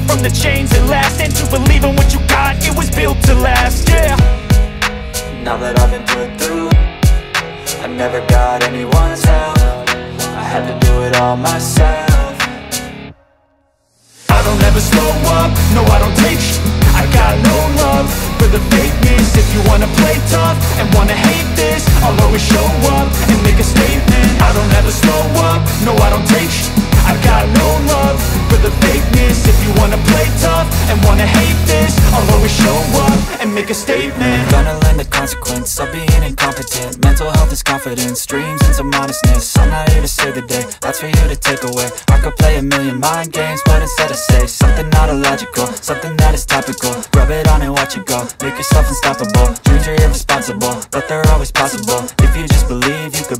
free from the chains that last. And to believe in what you got, it was built to last, yeah. Now that I've been put through I never got anyone's help. I had to do it all myself. I don't ever slow up, no I don't take sh I got no love for the fakeness. If you wanna play tough and wanna hate this I'll always show up and make a statement. I don't ever slow up, no I don't take sh I got no love the fakeness. If you wanna play tough and wanna hate this I'll always show up and make a statement. Gonna learn the consequence of being incompetent. Mental health is confidence, dreams and some honestness I'm not here to save the day, that's for you to take away. I could play a million mind games, but instead I say Something not illogical, something that is topical. Rub it on and watch it go, make yourself unstoppable. Dreams are irresponsible, but they're always possible. If you just believe, you could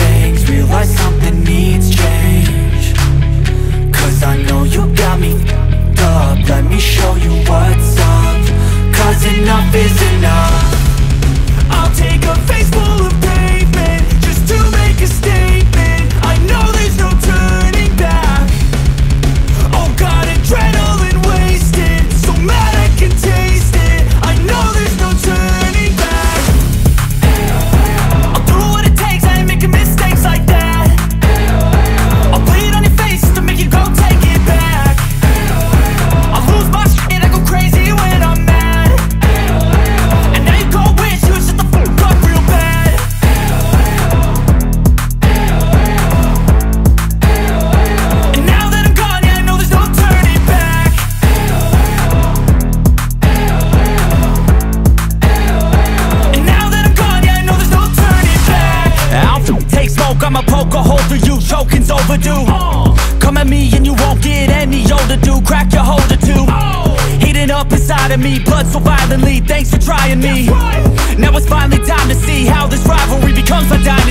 smoke, I'ma poke a hole through you, choking's overdue. Come at me and you won't get any older, dude, crack your holder too. Heating up inside of me, blood so violently, thanks for trying me. Now it's finally time to see how this rivalry becomes my dynasty